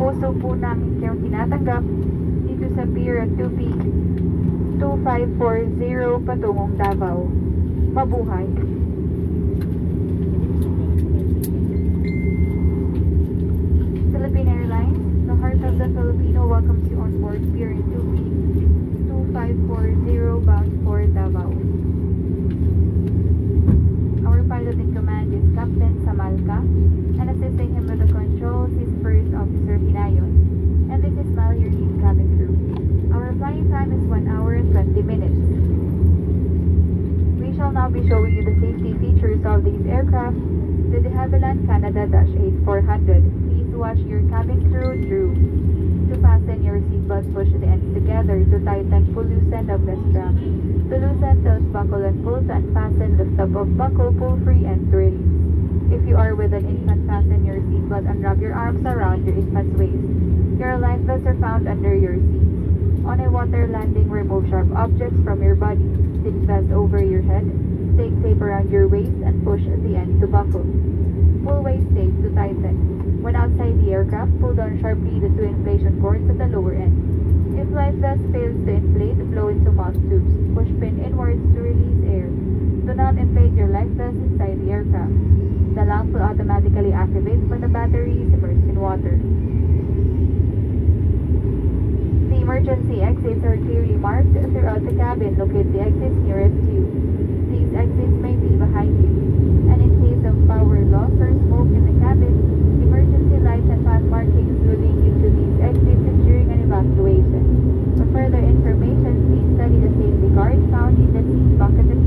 also po namin kayong tinatanggap dito sa pier at 2P 2540 patungong Davao. Mabuhay! Aircraft, the de Havilland Canada Dash 8400. Please watch your cabin crew through. To fasten your seatbelt, push the ends together to tighten, pull loosen of the strap. To loosen, tilt, buckle, and pull to unfasten, lift up of buckle, pull free, and to release. If you are with an infant, fasten your seatbelt and wrap your arms around your infant's waist. Your life vests are found under your seat. On a water landing, remove sharp objects from your body. Stick vest over your head. Take tape around your waist and push at the end to buckle. Pull waist tape to tighten. When outside the aircraft, pull down sharply the two inflation cords at the lower end. If life vest fails to inflate, blow into mouth tubes. Push pin inwards to release air. Do not inflate your life vest inside the aircraft. The lamp will automatically activate when the battery is immersed in water. The emergency exits are clearly marked throughout the cabin. Locate the exits nearest you. Exits may be behind you. And in case of power loss or smoke in the cabin, emergency lights and path markings will lead you to these exits during an evacuation. For further information, please study the safety card found in the seat pocket